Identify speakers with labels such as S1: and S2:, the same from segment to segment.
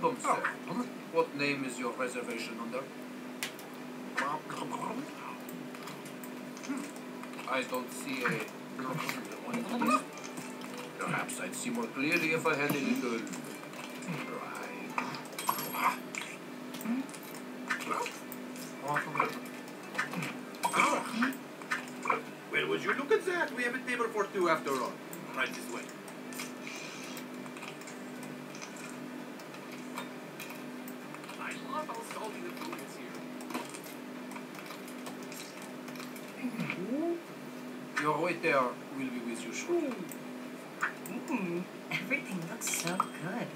S1: Sir. What name is your reservation under? Hmm. I don't see a. Perhaps I'd see more clearly if I had a little. Ah. Ah.
S2: Well, would you look at that? We have a table for two after all. Right this way. How salty the food is here.
S1: Your waiter will be with you shortly.
S3: Mmm, everything looks so good.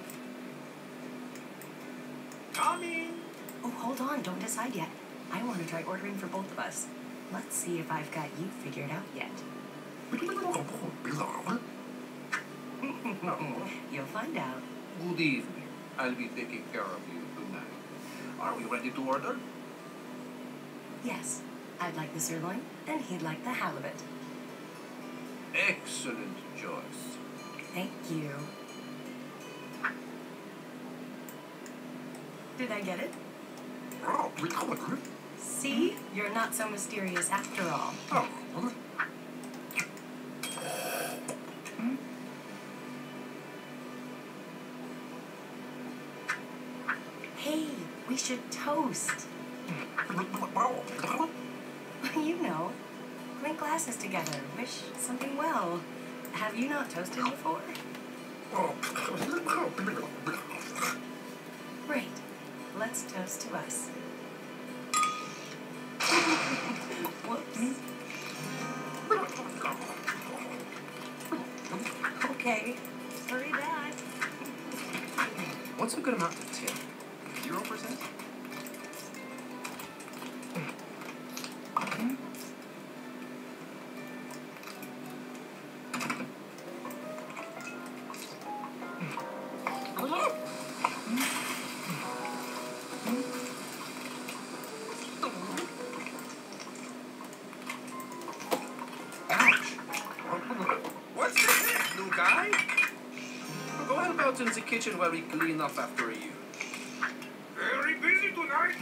S2: Coming!
S3: Oh, hold on, don't decide yet. I want to try ordering for both of us. Let's see if I've got you figured out yet. You'll find out.
S1: Good evening. I'll be taking care of you. Are we ready to order?
S3: Yes, I'd like the sirloin, and he'd like the halibut.
S1: Excellent choice.
S3: Thank you. Did I get it? Oh, See? You're not so mysterious after all. Oh, toast. you know, clink glasses together, wish something well. Have you not toasted before? Great. Let's toast to us. Whoops. Okay. Hurry back.
S1: What's a good amount out in the kitchen where we clean up after you.
S2: Very busy tonight.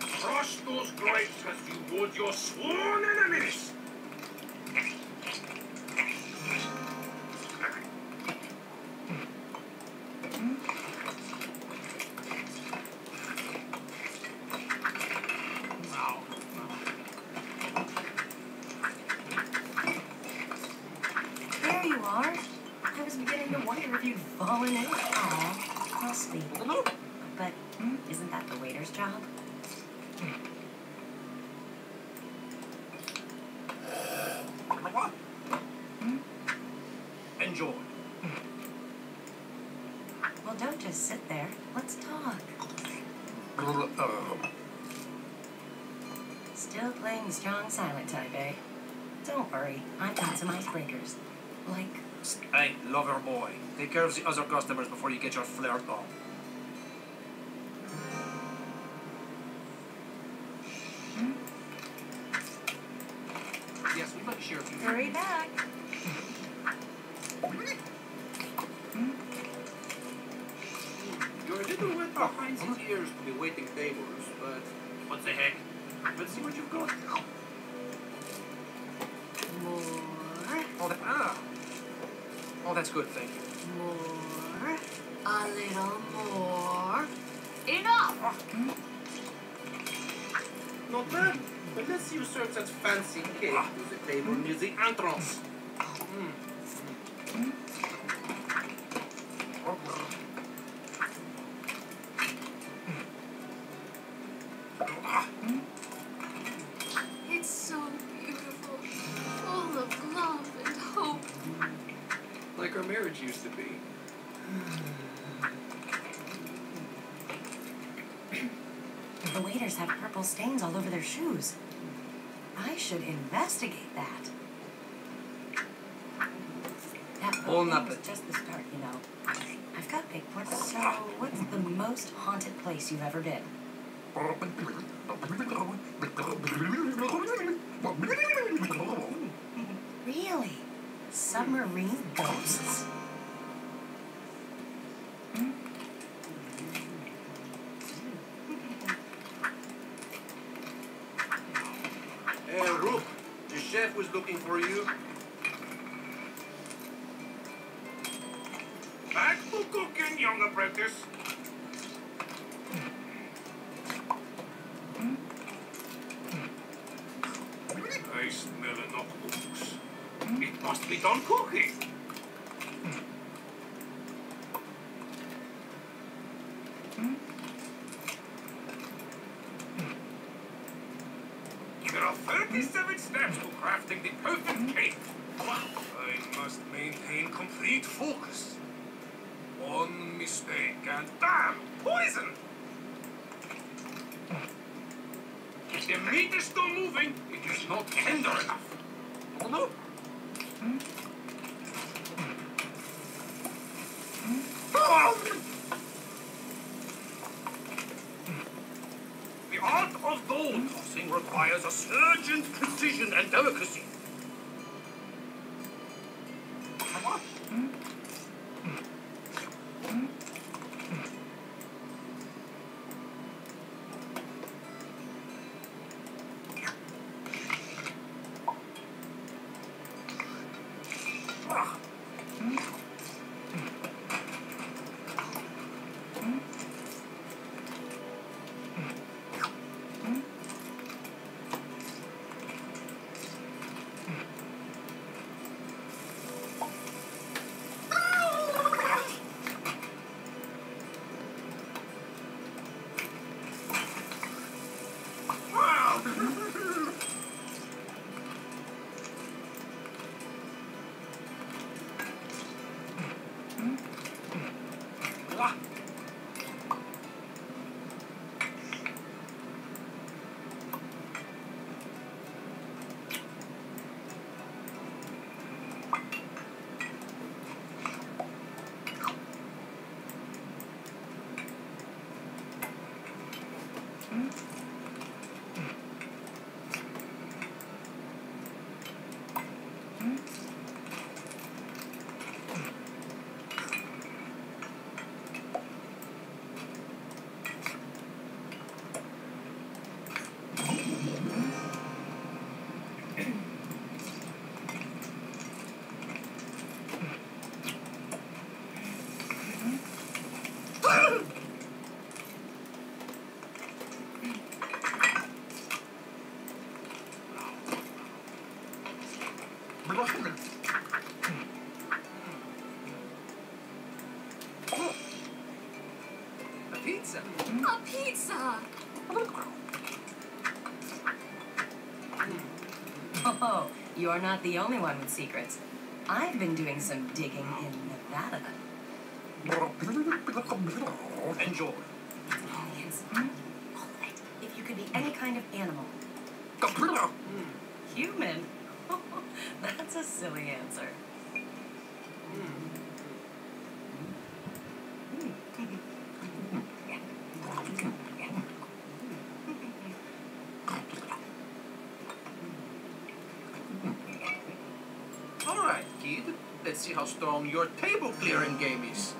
S2: Crush those grapes as you would your sworn enemies.
S3: There you are. I was beginning to wonder if you'd fallen in. Aw, be. But hmm, isn't that the waiter's job?
S1: Enjoy.
S3: Well, don't just sit there.
S1: Uh,
S3: Still playing strong silent type, eh? Don't worry, I've got some icebreakers. Like,
S1: Hey, lover boy. Take care of the other customers before you get your flirt on. Yes, we'd like to share a few.
S3: hurry back.
S2: Little wet behind the ears to be waiting tables, but what the heck? Let's see what you've got.
S3: More,
S1: Oh, that, ah. Oh, that's good, thank you.
S3: more, a little more. Enough!
S2: Not bad. But let's see you serve that fancy cake to the table near the entrance. Mm.
S4: It's
S2: Like our marriage used to be.
S3: The waiters have purple stains all over their shoes. I should investigate that.
S5: Bon
S3: That was just the start, you know. I've got big plans. So, what's the most haunted place you've ever been? Really? Submarine ghosts?
S5: Hey, Rook, the chef was looking for you.
S1: Back to cooking, young apprentice. Be done cooking. There are 37 steps to crafting the perfect hmm. cake. I must maintain complete focus. One mistake and damn, poison! If the meat is still moving, it is not tender enough. Oh no! The art of dough tossing requires a surgeon's precision and delicacy. Ah.
S5: Pizza.
S4: A pizza!
S3: Oh, you're not the only one with secrets. I've been doing some digging in Nevada.
S5: Enjoy.
S3: Aliens. All of. If you could be any kind of animal. Human? That's a silly answer.
S6: All right, kid. Let's see how strong your table clearing game is.